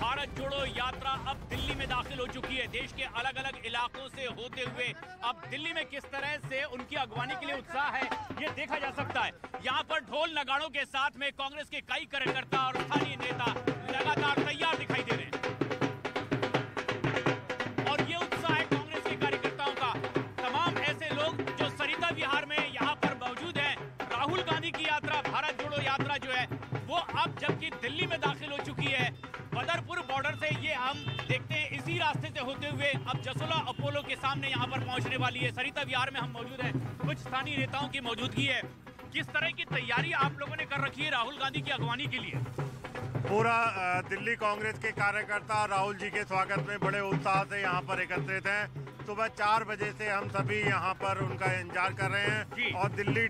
भारत जोड़ो यात्रा अब दिल्ली में दाखिल हो चुकी है। देश के अलग अलग इलाकों से होते हुए अब दिल्ली में किस तरह से उनकी अगवानी के लिए उत्साह है, ये देखा जा सकता है। यहाँ पर ढोल नगाड़ों के साथ में कांग्रेस के कई कार्यकर्ता और स्थानीय नेता लगातार तैयार दिखाई दे रहे से ये हम देखते हैं, इसी रास्ते से होते हुए अब जसोला अपोलो के सामने यहाँ पर पहुँचने वाली है। सरिता विहार में हम मौजूद है। कुछ स्थानीय नेताओं की मौजूदगी है। किस तरह की तैयारी आप लोगों ने कर रखी है राहुल गांधी की अगवानी के लिए? पूरा दिल्ली कांग्रेस के कार्यकर्ता राहुल जी के स्वागत में बड़े उत्साह से यहाँ पर एकत्रित हैं। सुबह चार बजे से हम सभी यहाँ पर उनका इंतज़ार कर रहे हैं। और दिल्ली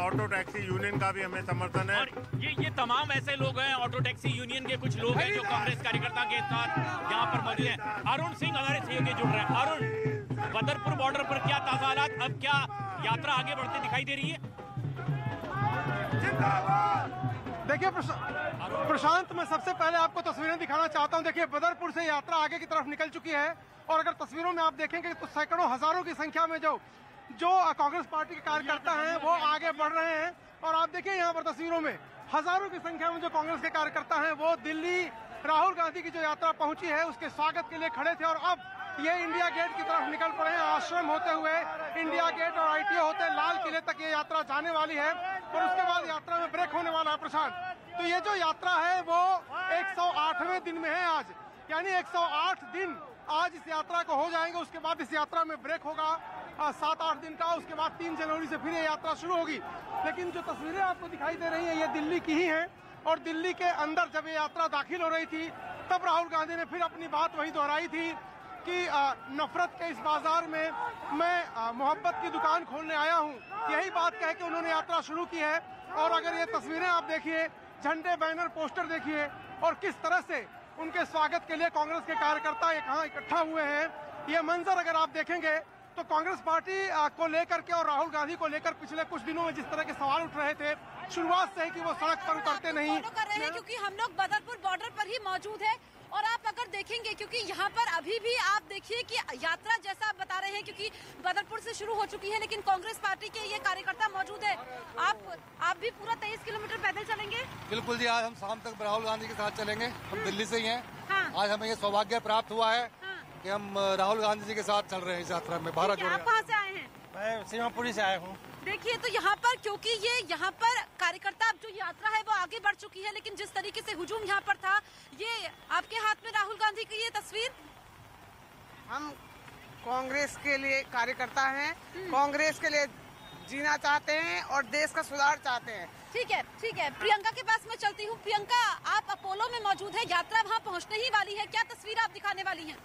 ऑटो टैक्सी यूनियन का भी हमें समर्थन है। और ये ये तमाम ऐसे लोग हैं ऑटो टैक्सी यूनियन के कुछ लोग हैं जो कांग्रेस कार्यकर्ता के साथ यहाँ पर मौजूद हैं। अरुण सिंह हमारे सहयोगी जुड़ रहे हैं। अरुण बदरपुर बॉर्डर पर क्या ताज़ा हालात? अब क्या यात्रा आगे बढ़ती दिखाई दे रही है? देखिए प्रशांत, मैं सबसे पहले आपको तस्वीरें दिखाना चाहता हूँ। देखिए, बदरपुर से यात्रा आगे की तरफ़ निकल चुकी है और अगर तस्वीरों में आप देखेंगे तो सैकड़ों, हज़ारों की संख्या में जो जो कांग्रेस पार्टी के कार्यकर्ता हैं, वो आगे बढ़ रहे हैं। और आप देखिए यहाँ पर तस्वीरों में, हज़ारों की संख्या में जो कांग्रेस के कार्यकर्ता हैं, वो दिल्ली राहुल गांधी की जो यात्रा पहुँची है, उसके स्वागत के लिए खड़े थे और अब ये इंडिया गेट की तरफ़ निकल पड़े हैं, आश्रम होते हुए। इंडिया गेट और आईटीओ होते लाल किले तक ये यात्रा जाने वाली है और उसके बाद यात्रा में ब्रेक होने वाला है। प्रशांत। तो ये जो यात्रा है वो 108वें दिन में है आज। यानी 108 दिन आज इस यात्रा को हो जाएँगे, उसके बाद इस यात्रा में ब्रेक होगा सात आठ दिन का, उसके बाद तीन जनवरी से फिर ये यात्रा शुरू होगी। लेकिन जो तस्वीरें आपको दिखाई दे रही हैं, ये दिल्ली की ही हैं। और दिल्ली के अंदर जब ये यात्रा दाखिल हो रही थी, तब राहुल गांधी ने फिर अपनी बात वही दोहराई थी कि नफरत के इस बाज़ार में मैं मोहब्बत की दुकान खोलने आया हूँ। यही बात कह के उन्होंने यात्रा शुरू की है। और अगर ये तस्वीरें आप देखिए झंडे बैनर पोस्टर देखिए और किस तरह से उनके स्वागत के लिए कांग्रेस के कार्यकर्ता यहाँ इकट्ठा हुए हैं। ये मंजर अगर आप देखेंगे तो कांग्रेस पार्टी को लेकर के और राहुल गांधी को लेकर पिछले कुछ दिनों में जिस तरह के सवाल उठ रहे थे शुरुआत से ही कि वो सड़क पर उतरते नहीं। कर रहे हैं क्योंकि हम लोग बदरपुर बॉर्डर पर ही मौजूद है और आप अगर देखेंगे क्योंकि यहाँ पर अभी भी आप देखिए कि यात्रा जैसा आप बता रहे हैं क्योंकि बदरपुर से शुरू हो चुकी है लेकिन कांग्रेस पार्टी के ये कार्यकर्ता मौजूद आप भी पूरा तेईस किलोमीटर पैदल चलेंगे? बिल्कुल जी आज हम शाम तक राहुल गांधी के साथ चलेंगे। हम दिल्ली से ही हैं। हाँ। आज हमें ये सौभाग्य प्राप्त हुआ है हाँ। कि हम राहुल गांधी जी के साथ चल रहे हैं इस यात्रा में भारत जोड़ो आप कहाँ से आए हैं? मैं सीमापुरी से आया हूँ। देखिए तो यहाँ पर क्योंकि ये यहाँ पर कार्यकर्ता जो यात्रा है वो आगे बढ़ चुकी है लेकिन जिस तरीके से हुजूम यहाँ पर था ये आपके हाथ में राहुल गांधी की ये तस्वीर? हम कांग्रेस के लिए कार्यकर्ता हैं। कांग्रेस के लिए जीना चाहते हैं और देश का सुधार चाहते हैं। ठीक है ठीक है। प्रियंका के पास मैं चलती हूँ। प्रियंका, आप अपोलो में मौजूद है। यात्रा वहाँ पहुँचने ही वाली है। क्या तस्वीर आप दिखाने वाली हैं?